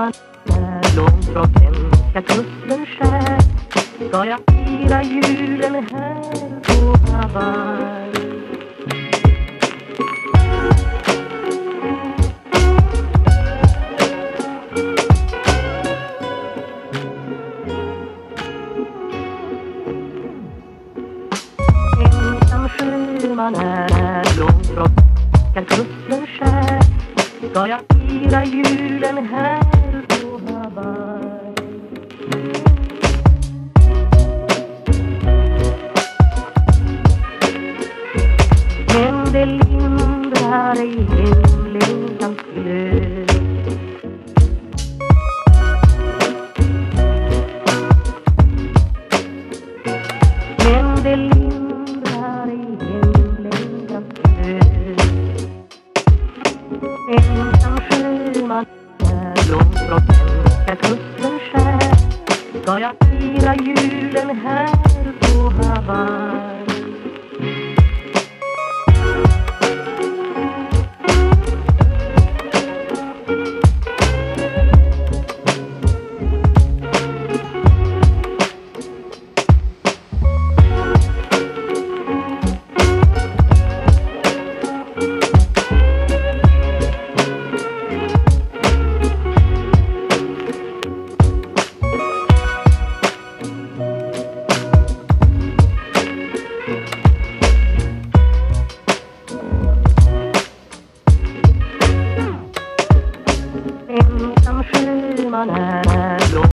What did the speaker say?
sjöman är långt från svenska kusten skär. Ska jag fira julen här på Hawaii? Ensam sjöman är långt från hemska kusten skär. Ska jag fira julen här? Lindrar ej hemlängtans glöd Men det lindrar ej hemlängtans glöd Ensam sjöman är långt från svenska kusten skär. Ska jag fira julen här på Hawaii? running.